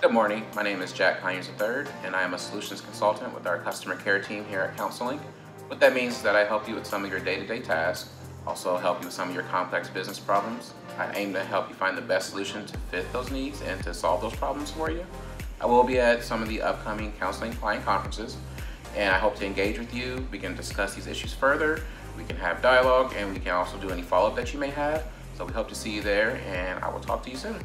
Good morning. My name is Jack Hines III, and I am a solutions consultant with our customer care team here at CounselLink. What that means is that I help you with some of your day-to-day tasks, also help you with some of your complex business problems. I aim to help you find the best solution to fit those needs and to solve those problems for you. I will be at some of the upcoming CounselLink client conferences, and I hope to engage with you. We can discuss these issues further, we can have dialogue, and we can also do any follow-up that you may have. So we hope to see you there, and I will talk to you soon.